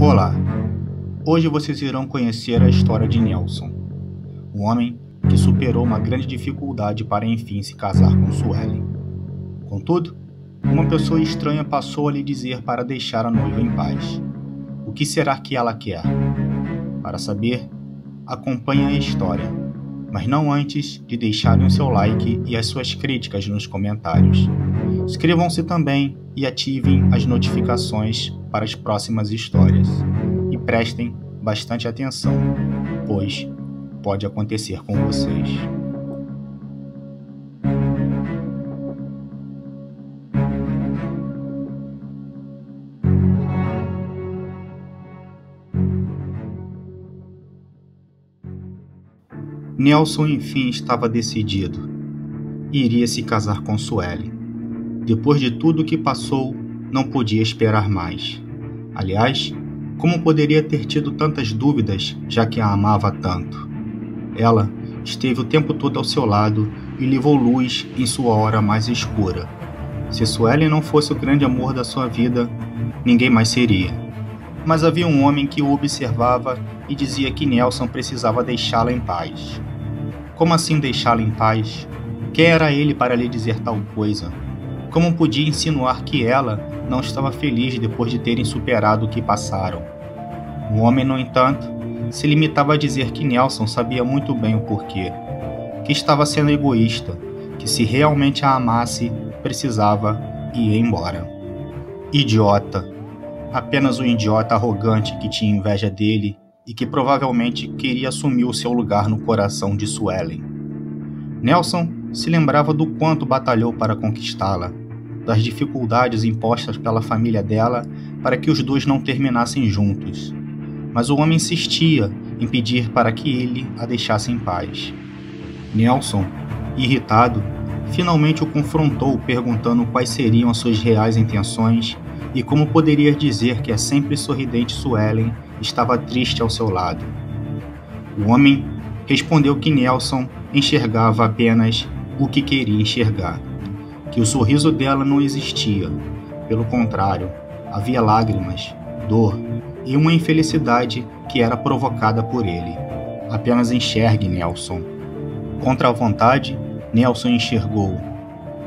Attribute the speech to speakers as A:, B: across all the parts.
A: Olá! Hoje vocês irão conhecer a história de Nelson, um homem que superou uma grande dificuldade para enfim se casar com Suelen. Contudo, uma pessoa estranha passou a lhe dizer para deixar a noiva em paz. O que será que ela quer? Para saber, acompanhe a história, mas não antes de deixarem o seu like e as suas críticas nos comentários. Inscrevam-se também e ativem as notificações para as próximas histórias. E prestem bastante atenção, pois pode acontecer com vocês. Nelson enfim estava decidido. Iria se casar com Sueli. Depois de tudo o que passou, não podia esperar mais. Aliás, como poderia ter tido tantas dúvidas, já que a amava tanto? Ela esteve o tempo todo ao seu lado e levou luz em sua hora mais escura. Se Suelen não fosse o grande amor da sua vida, ninguém mais seria. Mas havia um homem que o observava e dizia que Nelson precisava deixá-la em paz. Como assim deixá-la em paz? Quem era ele para lhe dizer tal coisa? Como podia insinuar que ela não estava feliz depois de terem superado o que passaram? O homem, no entanto, se limitava a dizer que Nelson sabia muito bem o porquê, que estava sendo egoísta, que se realmente a amasse, precisava ir embora. Idiota! Apenas um idiota arrogante que tinha inveja dele e que provavelmente queria assumir o seu lugar no coração de Suelen. Nelson se lembrava do quanto batalhou para conquistá-la, das dificuldades impostas pela família dela para que os dois não terminassem juntos. Mas o homem insistia em pedir para que ele a deixasse em paz. Nelson, irritado, finalmente o confrontou perguntando quais seriam as suas reais intenções e como poderia dizer que a sempre sorridente Suelen estava triste ao seu lado. O homem respondeu que Nelson enxergava apenas o que queria enxergar, que o sorriso dela não existia. Pelo contrário, havia lágrimas, dor e uma infelicidade que era provocada por ele. Apenas enxergue, Nelson. Contra a vontade, Nelson enxergou.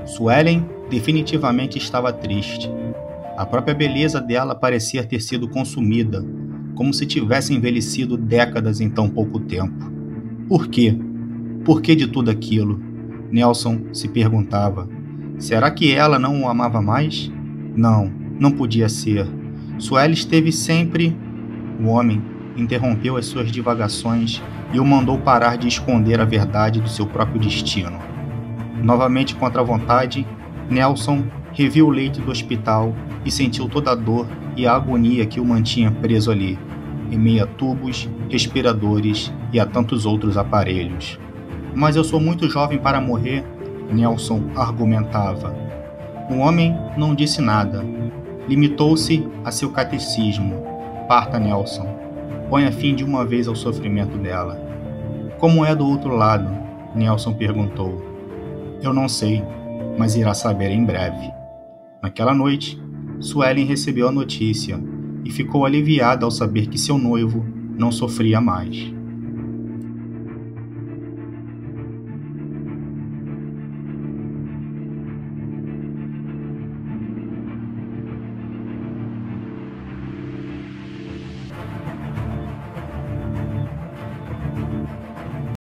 A: Suelen definitivamente estava triste. A própria beleza dela parecia ter sido consumida, como se tivesse envelhecido décadas em tão pouco tempo. Por quê? Por que de tudo aquilo? Nelson se perguntava: será que ela não o amava mais? Não, não podia ser. Sueli esteve sempre. O homem interrompeu as suas divagações e o mandou parar de esconder a verdade do seu próprio destino. Novamente contra a vontade, Nelson reviu o leito do hospital e sentiu toda a dor e a agonia que o mantinha preso ali, em meio a tubos, respiradores e a tantos outros aparelhos. Mas eu sou muito jovem para morrer, Nelson argumentava. O homem não disse nada. Limitou-se a seu catecismo. Parta, Nelson. Ponha fim de uma vez ao sofrimento dela. Como é do outro lado? Nelson perguntou. Eu não sei, mas irá saber em breve. Naquela noite, Suelen recebeu a notícia e ficou aliviada ao saber que seu noivo não sofria mais.